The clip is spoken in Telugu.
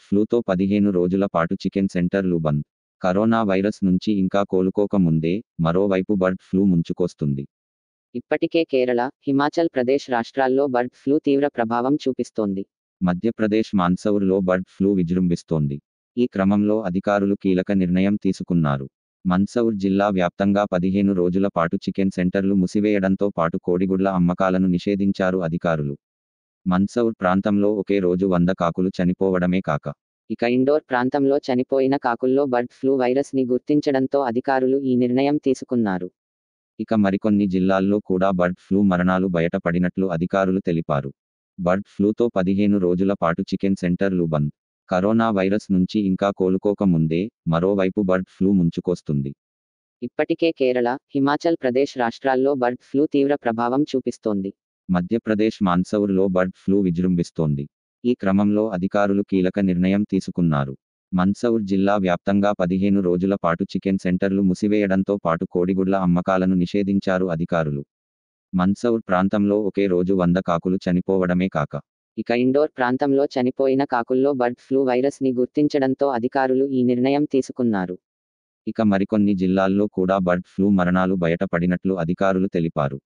ఫ్లూతో పదిహేను రోజుల పాటు చికెన్ సెంటర్లు బంద్. కరోనా వైరస్ నుంచి ఇంకా కోలుకోక ముందే మరోవైపు బర్డ్ ఫ్లూ ముంచుకొస్తుంది. ఇప్పటికే కేరళ హిమాచల్ ప్రదేశ్ రాష్ట్రాల్లో బర్డ్ ఫ్లూ తీవ్ర ప్రభావం చూపిస్తోంది. మధ్యప్రదేశ్ మాన్సౌర్లో బర్డ్ ఫ్లూ విజృంభిస్తోంది. ఈ క్రమంలో అధికారులు కీలక నిర్ణయం తీసుకున్నారు. మన్సౌర్ జిల్లా వ్యాప్తంగా పదిహేను రోజుల పాటు చికెన్ సెంటర్లు మూసివేయడంతో పాటు కోడిగుడ్ల అమ్మకాలను నిషేధించారు అధికారులు. మన్సౌర్ ప్రాంతంలో ఒకే రోజు వంద కాకులు చనిపోవడమే కాక. ఇక ఇండోర్ ప్రాంతంలో చనిపోయిన కాకుల్లో బర్డ్ ఫ్లూ వైరస్ని గుర్తించడంతో అధికారులు ఈ నిర్ణయం తీసుకున్నారు. ఇక మరికొన్ని జిల్లాల్లో కూడా బర్డ్ ఫ్లూ మరణాలు బయటపడినట్లు అధికారులు తెలిపారు. బర్డ్ ఫ్లూతో పదిహేను రోజుల పాటు చికెన్ సెంటర్లు బంద్ కరోనా వైరస్ నుంచి ఇంకా కోలుకోక ముందే మరోవైపు బర్డ్ ఫ్లూ ముంచుకొస్తుంది. ఇప్పటికే కేరళ హిమాచల్ ప్రదేశ్ రాష్ట్రాల్లో బర్డ్ ఫ్లూ తీవ్ర ప్రభావం చూపిస్తోంది. మధ్యప్రదేశ్ మాన్సౌర్లో బర్డ్ ఫ్లూ విజృంభిస్తోంది. ఈ క్రమంలో అధికారులు కీలక నిర్ణయం తీసుకున్నారు. మన్సౌర్ జిల్లా వ్యాప్తంగా పదిహేను రోజుల పాటు చికెన్ సెంటర్లు మూసివేయడంతో పాటు కోడిగుడ్ల అమ్మకాలను నిషేధించారు అధికారులు. మన్సౌర్ ప్రాంతంలో ఒకే రోజు వంద కాకులు చనిపోవడమే కాక. ఇక ఇండోర్ ప్రాంతంలో చనిపోయిన కాకుల్లో బర్డ్ ఫ్లూ వైరస్ని గుర్తించడంతో అధికారులు ఈ నిర్ణయం తీసుకున్నారు. ఇక మరికొన్ని జిల్లాల్లో కూడా బర్డ్ ఫ్లూ మరణాలు బయటపడినట్లు అధికారులు తెలిపారు.